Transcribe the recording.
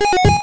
you